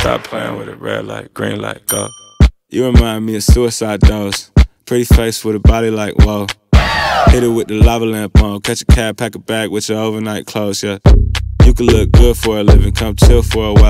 Stop playing with it, red light, green light, go. You remind me of suicide dolls. Pretty face with a body like whoa. Hit it with the lava lamp on. Catch a cab, pack a bag with your overnight clothes, yeah. You can look good for a living, come chill for a while.